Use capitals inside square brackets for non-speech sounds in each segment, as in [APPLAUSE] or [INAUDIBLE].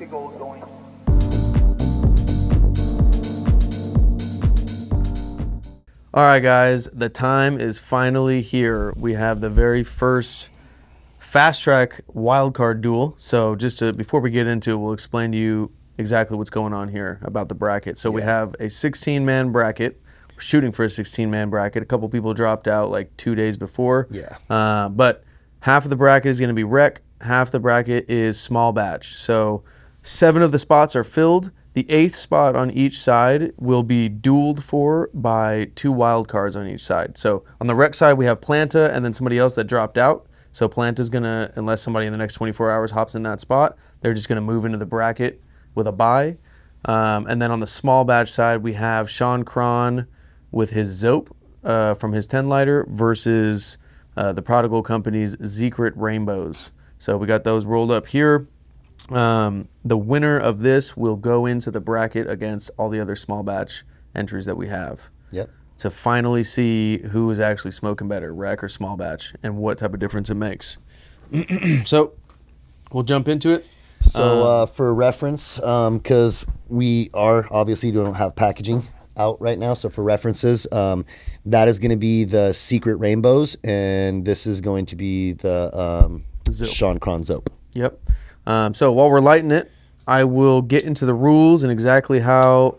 keep it gold going. All right, guys, the time is finally here. We have the very first fast track wildcard duel. So, just to, before we get into it, we'll explain to you exactly what's going on here about the bracket. So, we have a 16 man bracket. We're shooting for a 16 man bracket. A couple people dropped out like two days before. Yeah. Uh, but half of the bracket is going to be rec, half the bracket is small batch. So, seven of the spots are filled. The eighth spot on each side will be dueled for by two wild cards on each side. So on the rec side, we have Planta and then somebody else that dropped out. So Planta's gonna, unless somebody in the next 24 hours hops in that spot, they're just gonna move into the bracket with a buy. Um, and then on the small batch side, we have Shaun Cron with his Zoap uh, from his 10 lighter versus uh, the Prodigal Company's Secret Rainbows. So we got those rolled up here. Um, the winner of this will go into the bracket against all the other small batch entries that we have Yep. to finally see who is actually smoking better, rack or small batch, and what type of difference it makes. [CLEARS THROAT] so we'll jump into it. So uh, for reference, because we are obviously don't have packaging out right now. So for references, um, that is going to be the secret rainbows, and this is going to be the um. Shaun Cron Zoap. Yep. Um, so while we're lighting it, I will get into the rules and exactly how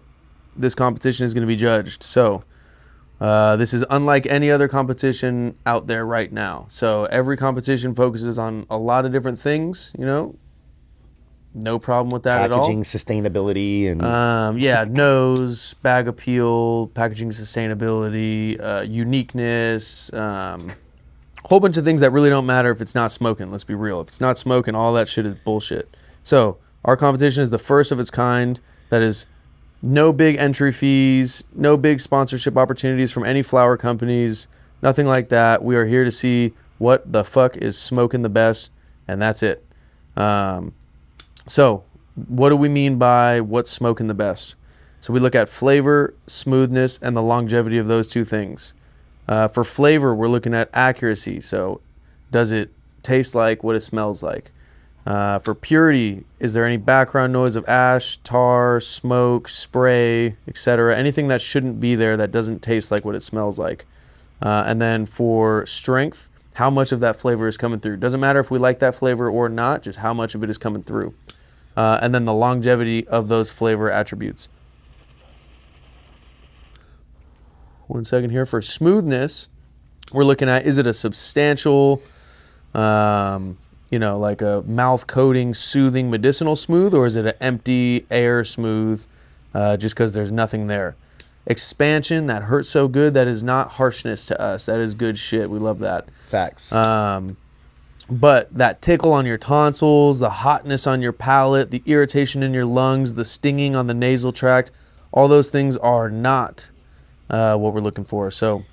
this competition is going to be judged. So uh, this is unlike any other competition out there right now. So every competition focuses on a lot of different things. You know, no problem with that at all. Packaging, sustainability, and Um, yeah, [LAUGHS] nose, bag appeal, packaging sustainability, uh, uniqueness, um, whole bunch of things that really don't matter if it's not smoking. Let's be real. If it's not smoking, all that shit is bullshit. So our competition is the first of its kind. That is no big entry fees, no big sponsorship opportunities from any flower companies, nothing like that. We are here to see what the fuck is smoking the best, and that's it. Um, so, what do we mean by what's smoking the best? So, we look at flavor, smoothness, and the longevity of those two things. Uh, for flavor, we're looking at accuracy. So, does it taste like what it smells like? Uh, for purity, is there any background noise of ash, tar, smoke, spray, etc.? Anything that shouldn't be there that doesn't taste like what it smells like. Uh, and then for strength, how much of that flavor is coming through? Doesn't matter if we like that flavor or not, just how much of it is coming through. Uh, and then the longevity of those flavor attributes. One second here. For smoothness, we're looking at is it a substantial, um, you know, like a mouth coating, soothing, medicinal smooth, or is it an empty air smooth uh, just because there's nothing there? Expansion that hurts so good that is not harshness to us. That is good shit. We love that. facts. Um, but that tickle on your tonsils, the hotness on your palate, the irritation in your lungs, the stinging on the nasal tract, all those things are not uh, what we're looking for. So,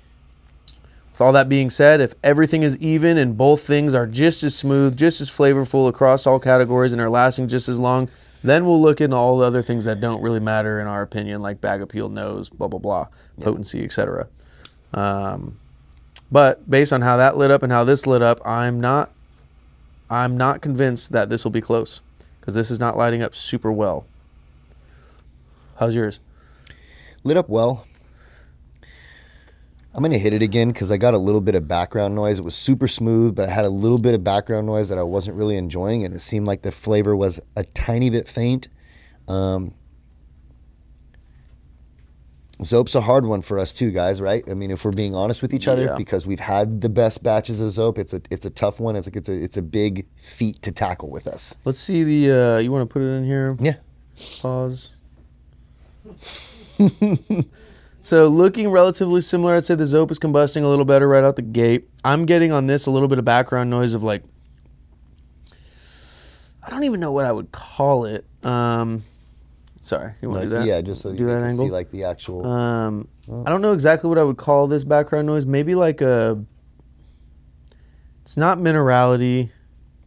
with all that being said, if everything is even and both things are just as smooth, just as flavorful across all categories and are lasting just as long, then we'll look into all the other things that don't really matter in our opinion, like bag appeal, nose, blah blah blah, potency, etc. Um, but based on how that lit up and how this lit up, I'm not I'm not convinced that this will be close because this is not lighting up super well. How's yours? lit up well. I'm gonna hit it again because I got a little bit of background noise. It was super smooth, but I had a little bit of background noise that I wasn't really enjoying, and it seemed like the flavor was a tiny bit faint. Um, Zoap's a hard one for us too, guys. Right? I mean, if we're being honest with each other, Yeah. because we've had the best batches of Zoap, it's a it's a tough one. It's like it's a it's a big feat to tackle with us. Let's see the. Uh, you want to put it in here? Yeah. Pause. [LAUGHS] so looking relatively similar, I'd say the Zoap is combusting a little better right out the gate. I'm getting on this a little bit of background noise of like. I don't even know what I would call it. Um, sorry, you want to Like, do that? Yeah, just so do you that can angle. see like the actual. Um, I don't know exactly what I would call this background noise. Maybe like a. It's not minerality.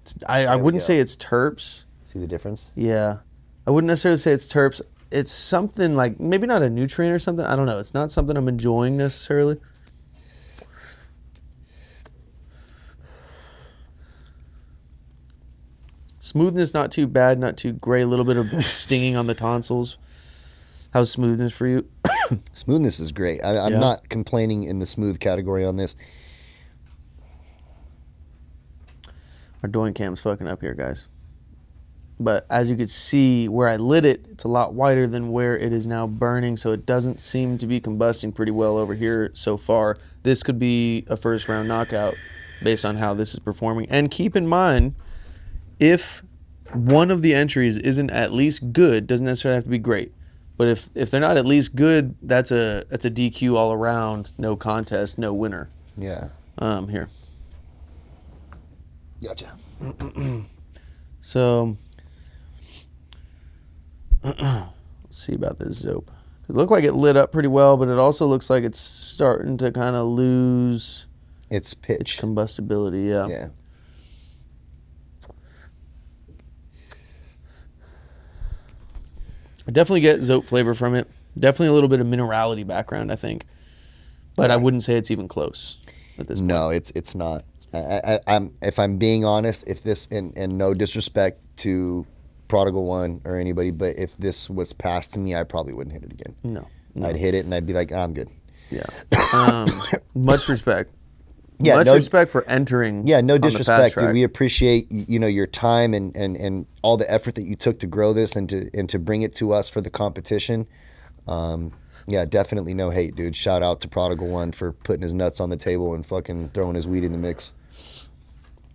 It's, I, I There wouldn't say it's terps. see the difference? Yeah, I wouldn't necessarily say it's terps. It's something like maybe not a nutrient or something. I don't know. It's not something I'm enjoying necessarily. Smoothness not too bad, not too gray. A little bit of [LAUGHS] stinging on the tonsils. How's smoothness for you? [COUGHS] Smoothness is great. I, I'm Yeah. not complaining in the smooth category on this. Our doing cam's fucking up here, guys. But as you can see, where I lit it, it's a lot wider than where it is now burning, so it doesn't seem to be combusting pretty well over here so far. This could be a first round knockout based on how this is performing. And keep in mind, if one of the entries isn't at least good, doesn't necessarily have to be great. But if if they're not at least good, that's a that's a DQ all around, no contest, no winner. Yeah. Um, here. Gotcha. [CLEARS THROAT] So, [CLEARS THROAT] see about this Zoap. It looked like it lit up pretty well, but it also looks like it's starting to kind of lose It's its pitch. combustibility. Yeah. Yeah. I definitely get Zoap flavor from it. Definitely a little bit of minerality background, I think. But I wouldn't say it's even close at this point. No, it's it's not. I, I, I'm if I'm being honest, if this and, and no disrespect to Prodigal One or anybody, but if this was passed to me, I probably wouldn't hit it again. No. no. I'd hit it and I'd be like, "Ah, I'm good. Yeah. [LAUGHS] Um, much respect. Yeah, much no- respect for entering. Yeah, no the disrespect. dude. We appreciate you know your time and, and, and all the effort that you took to grow this and to and to bring it to us for the competition. Um, yeah, definitely no hate, dude. Shout out to Prodigal One for putting his nuts on the table and fucking throwing his weed in the mix.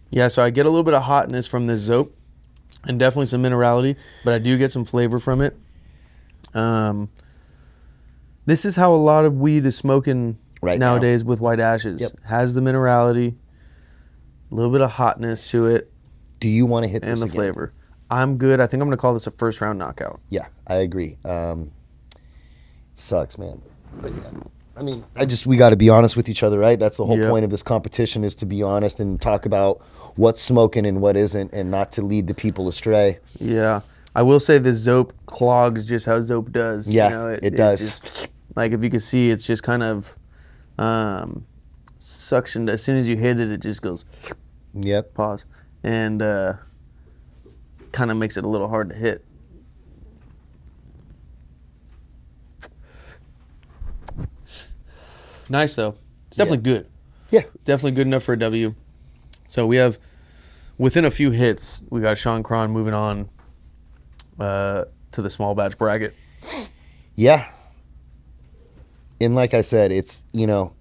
Yeah, so I get a little bit of hotness from this Zoap and definitely some minerality, but I do get some flavor from it. Um, this is how a lot of weed is smoking Right now. nowadays with white ashes. Yep. Has the minerality, a little bit of hotness to it, Do you want to hit and the again? flavor. I'm good. I think I'm going to call this a first round knockout. Yeah, I agree. Um, sucks, man. But yeah, I mean, I just we got to be honest with each other, right? That's the whole point of this competition is to be honest and talk about what's smoking and what isn't, and not to lead the people astray. Yeah. I will say the Zoap clogs just how Zoap does. Yeah, you know, it does. just- like if you can see, it's just kind of um, suctioned. As soon as you hit it, it just goes Yep. pause and uh, kind of makes it a little hard to hit. Nice though. It's definitely good. Yeah. Definitely good enough for a W. So we have within a few hits, we got Shaun Cron moving on uh, to the small batch bracket. Yeah. And like I said, it's you know,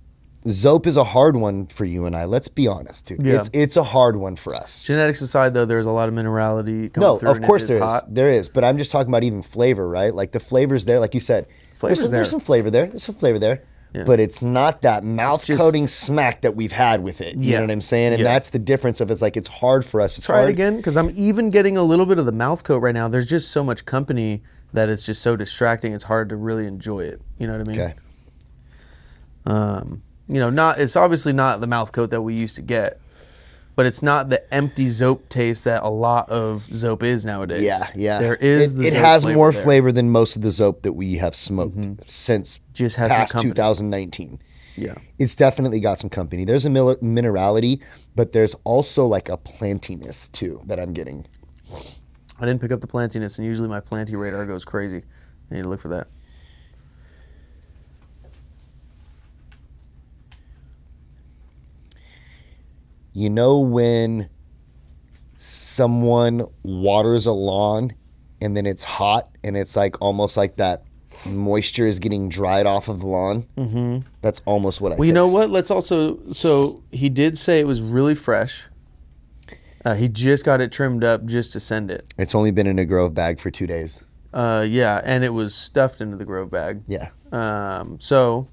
Zoap is a hard one for you and I. Let's be honest, dude. Yeah. It's it's a hard one for us. Genetics aside, though, there's a lot of minerality No, of course there is. hot. There is, but I'm just talking about even flavor, right? Like the flavor's there, like you said. Flavor's there's some, there's some flavor there. There's some flavor there. Yeah. But it's not that mouth just- coating smack that we've had with it. You Yeah. know what I'm saying? And Yeah. that's the difference of it's like it's hard for us. It's Try hard. it again, because I'm even getting a little bit of the mouth coat right now. There's just so much company that it's just so distracting. It's hard to really enjoy it. You know what I mean? Okay. Um, you know, not it's obviously not the mouth coat that we used to get, but it's not the empty Zoap taste that a lot of Zoap is nowadays. Yeah, yeah. There is It, the it has flavor more there. flavor than most of the Zoap that we have smoked mm-hmm. since Just has past 2019. Yeah. It's definitely got some company. There's a mil- minerality, but there's also like a plantiness too that I'm getting. I didn't pick up the plantiness, and usually my planty radar goes crazy. I need to look for that. You know when someone waters a lawn and then it's hot and it's like almost like that moisture is getting dried off of the lawn? Mm-hmm. That's almost what I. Well, you know what? Let's also. So he did say it was really fresh. Uh, he just got it trimmed up just to send it. It's only been in a Grove bag for two days. Uh, yeah, and it was stuffed into the Grove bag. Yeah. Um, so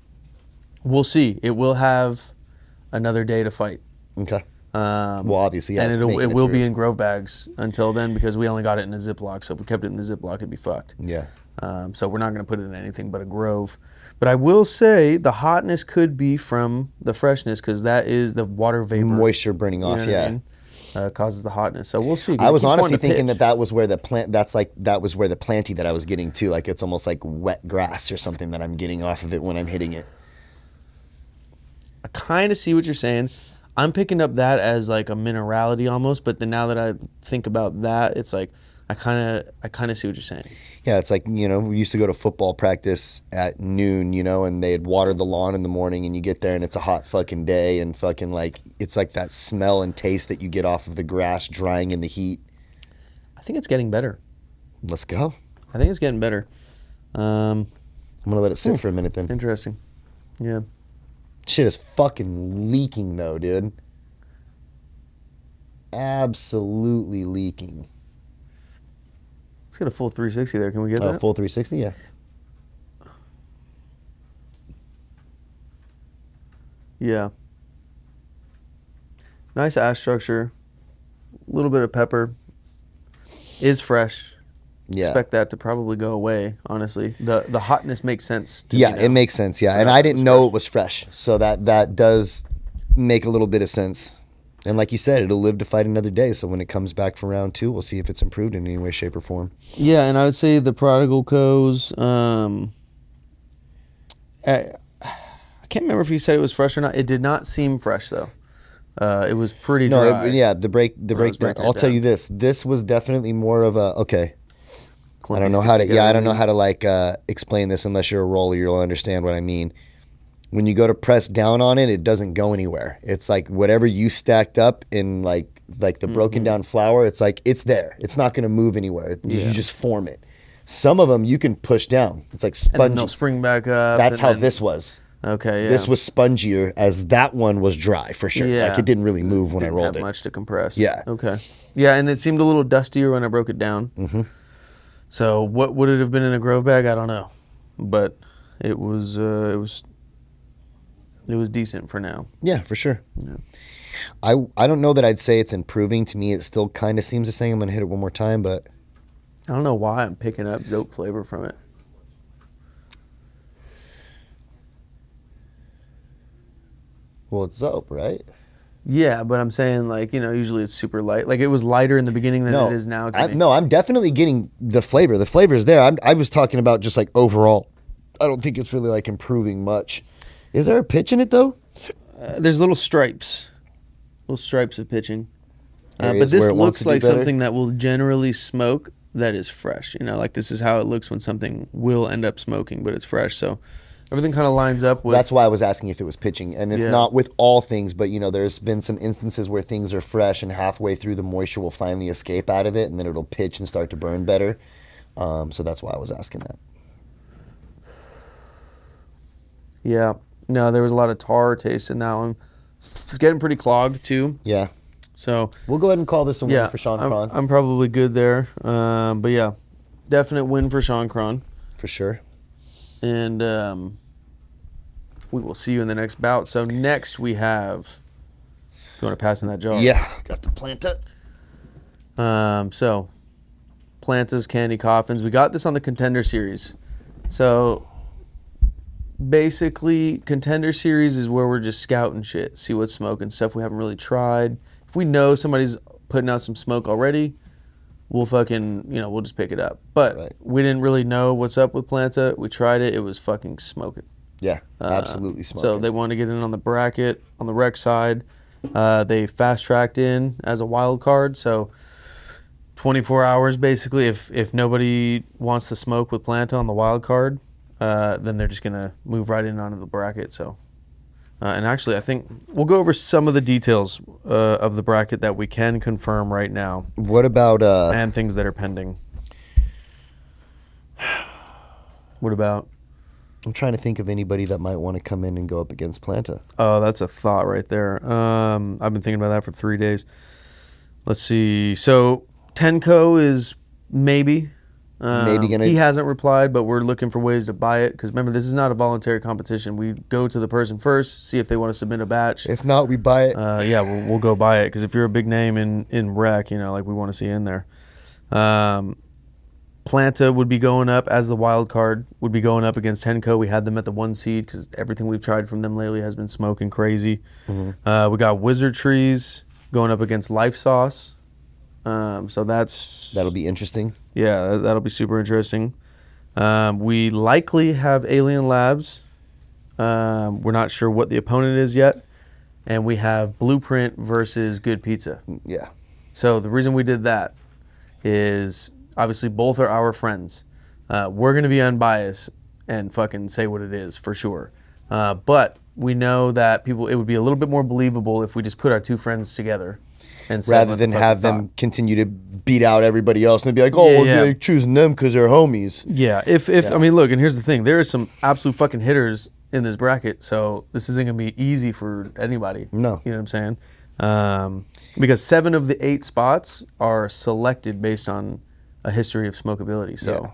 we'll see. It will have another day to fight. Okay. Um, Well, obviously, yeah. and it'll, it will through. be in Grove bags until then because we only got it in a Ziploc. So if we kept it in the Ziploc, it'd be fucked. Yeah. Um, so we're not going to put it in anything but a Grove. But I will say the hotness could be from the freshness because that is the water vapor. Moisture burning you off. know what I yeah. mean? Uh, causes the hotness. So we'll see. I was honestly thinking pitch. that that was where the plant. That's like that was where the planty that I was getting to. Like it's almost like wet grass or something that I'm getting off of it when I'm hitting it. I kind of see what you're saying. I'm picking up that as like a minerality almost. But then now that I think about that, it's like I kind of I kind of see what you're saying. Yeah, it's like, you know, we used to go to football practice at noon, you know, and they'd water the lawn in the morning and you get there and it's a hot fucking day and fucking like it's like that smell and taste that you get off of the grass drying in the heat. I think it's getting better. Let's go. I think it's getting better. Um, I'm gonna let it sit for a minute then. interesting. Yeah. Shit is fucking leaking though, dude. Absolutely leaking. Let's get a full 360 there. Can we get Uh, that? full 360, yeah. Yeah. Nice ash structure. A little bit of pepper. Is fresh. Yeah. Expect that to probably go away. Honestly, the the hotness makes sense. To yeah, it makes sense. Yeah, and I didn't know fresh. it was fresh, so that that does make a little bit of sense. And like you said, it'll live to fight another day. So when it comes back from round two, we'll see if it's improved in any way, shape, or form. Yeah, and I would say the prodigal co's. Um, I, I can't remember if you said it was fresh or not. It did not seem fresh though. Uh, it was pretty No, it- yeah, the break, the breakdown. I'll tell down. you this: this was definitely more of a okay. I don't know how to. Yeah. I don't know how to like uh, explain this unless you're a roller. You'll understand what I mean. When you go to press down on it, it doesn't go anywhere. It's like whatever you stacked up in like like the broken Mm-hmm. down flour. It's like it's there. It's not going to move anywhere. You- Yeah. You just form it. Some of them you can push down. It's like And spongy. they'll spring back up. That's how then- this was. Okay, yeah. This was spongier as that one was dry for sure. Yeah. Like it didn't really move when didn't I rolled have it. much to compress. Yeah. Okay. Yeah, and it seemed a little dustier when I broke it down. Mm-hmm. So what would it have been in a Grove bag? I don't know, but it was uh, it was it was decent for now. Yeah, for sure. Yeah. I I don't know that I'd say it's improving. To me, it still kind of seems the same. I'm gonna hit it one more time, but I don't know why I'm picking up Zoap flavor from it. well, it's Zoap, right? Yeah, but I'm saying like you know usually it's super light. Like it was lighter in the beginning than no, it is now. I, no, I'm definitely getting the flavor. The flavor is there. I'm, I was talking about just like overall. I don't think it's really like improving much. Is there a pitch in it though? Uh, there's little stripes, little stripes of pitching. Uh, but this where it wants looks like something that will generally smoke that is fresh. You know, like this is how it looks when something will end up smoking, but it's fresh. So everything kind of lines up with. That's why I was asking if it was pitching, and it's Yeah. not with all things. But you know, there's been some instances where things are fresh, and halfway through, the moisture will finally escape out of it, and then it'll pitch and start to burn better. Um, so that's why I was asking that. Yeah. No, there was a lot of tar taste in that one. It's getting pretty clogged too. Yeah, So we'll go ahead and call this a win yeah, for Shaun I'm, Cron I'm probably good there. Um, but yeah, definite win for Shaun Cron. for sure. and um, we will see you in the next bout. So next we have. If you want to pass me that jar. Yeah, got the planta. Um, so, Planta's Candy Coffins. We got this on the Contender Series. So, basically, Contender Series is where we're just scouting shit, see what's smoking, stuff we haven't really tried. If we know somebody's putting out some smoke already, we'll fucking, you know, we'll just pick it up. But Right. we didn't really know what's up with Planta. We tried it, it was fucking smoking. Yeah, Uh, absolutely smoking. So they want to get in on the bracket on the rec side. Uh, they fast tracked in as a wild card, so 24 hours basically. If if nobody wants to smoke with Planta on the wild card, uh, then they're just gonna move right in onto the bracket. So, uh, and actually, I think we'll go over some of the details uh, of the bracket that we can confirm right now, what about uh? and things that are pending. [SIGHS] What about? I'm trying to think of anybody that might want to come in and go up against Planta. Oh, that's a thought right there. Um, I've been thinking about that for three days. Let's see. So Tenko is maybe. Um, Maybe gonna- He hasn't replied, but we're looking for ways to buy it because remember, this is not a voluntary competition. We go to the person first, see if they want to submit a batch. If not, we buy it. Uh, yeah, we'll, we'll go buy it because if you're a big name in in rec, you know, like we want to see in there. Um, Planta would be going up as the wild card. Would be going up against Tenko. We had them at the one seed because everything we've tried from them lately has been smoking crazy. Uh, we got Wizard Trees going up against Life Sauce. Um, so that's That'll be interesting. yeah, that- that'll be super interesting. Um, we likely have Alien Labs. Um, we're not sure what the opponent is yet. and we have Blueprint versus Good Pizza. Yeah. So the reason we did that is obviously both are our friends. Uh, we're gonna be unbiased and fucking say what it is for sure. Uh, but we know that people it would be a little bit more believable if we just put our two friends together and Rather than have we them thought. continue to beat out everybody else and be like, oh, Yeah, well, yeah. they're choosing them because they're homies. Yeah, if if I mean, look, and here's the thing: there is some absolute fucking hitters in this bracket, so this isn't gonna be easy for anybody. No. you know what I'm saying? Um, because seven of the eight spots are selected based on a history of smokability. So. Yeah.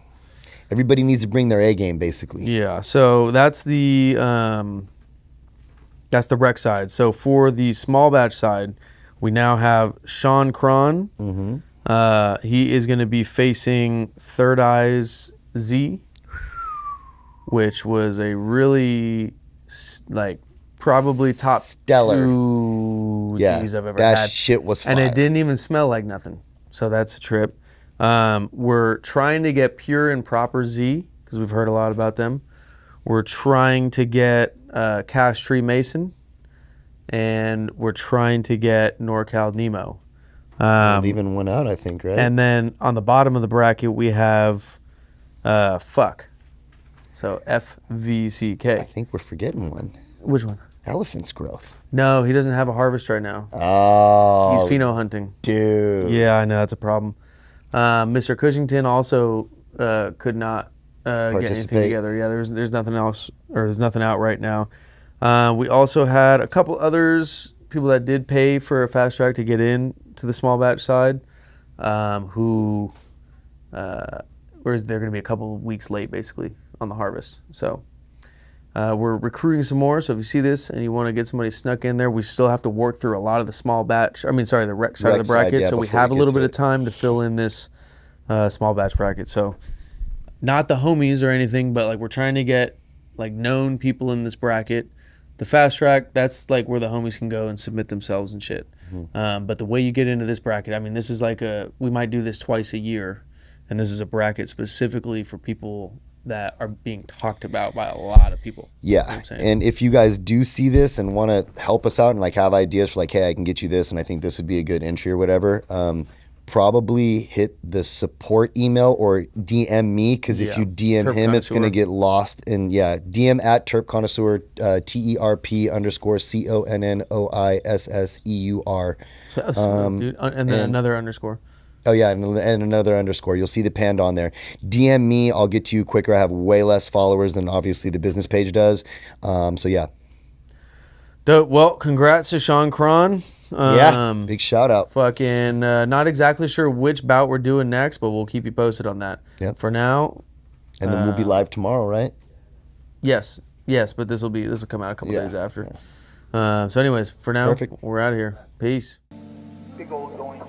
Everybody needs to bring their A game, basically. Yeah, so that's the um, that's the rec side. So for the small batch side, we now have Shaun Cron. Mm-hmm. Uh, he is going to be facing Third Eyes Z, which was a really like probably top Stellar. two Yeah, Z's I've ever that had. shit was and it didn't even smell like nothing. So that's a trip. Um, we're trying to get pure and proper Z because we've heard a lot about them. We're trying to get uh, Cash Tree Mason, and we're trying to get NorCal Nemo. Um, Leaving one out, I think, right? and then on the bottom of the bracket we have uh, fuck. So I FVCK. think we're forgetting one. Which one? Elephant's growth. No, he doesn't have a harvest right now. Oh, He's pheno hunting. dude. Yeah, I know that's a problem. Uh, Mr. Cushington also uh, could not uh, get anything together. Yeah, there's there's nothing else or there's nothing out right now. Uh, we also had a couple others people that did pay for a fast track to get in to the small batch side, um, who uh, whereas they're going to be a couple of weeks late basically on the harvest. So. Uh, we're recruiting some more, so if you see this and you want to get somebody snuck in there, we still have to work through a lot of the small batch. I mean, sorry, the rec side Rec of the side, bracket. yeah, so we before we have a little bit it. of time to fill in this uh, small batch bracket. So, not the homies or anything, but like we're trying to get like known people in this bracket. The fast track, that's like where the homies can go and submit themselves and shit. Mm-hmm. Um, but the way you get into this bracket, I mean, this is like a we might do this twice a year, and this is a bracket specifically for people that are being talked about by a lot of people. You know Yeah. And if you guys do see this and want to help us out and like have ideas for like, hey, I can get you this and I think this would be a good entry or whatever, um, probably hit the support email or DM me because if Yeah. you DM Terp him, it's going to get lost. And yeah, DM at Terp Connoisseur, uh, T E R P underscore C O N N O I S S E U R. [LAUGHS] That's smooth, dude. Uh, and then and- another underscore. Oh yeah, and, and another underscore. You'll see the panda on there. DM me. I'll get to you quicker. I have way less followers than obviously the business page does. Um, so yeah, Dope. Well, congrats to Shaun Cron. yeah. Um, Big shout out. fucking uh, not exactly sure which bout we're doing next, but we'll keep you posted on that. Yep. For now, And then we'll be live tomorrow, right? yes, yes, but this will be this will come out a couple Yeah, days after. Uh, so, anyways, for now, Perfect. we're out of here. Peace. Big old going.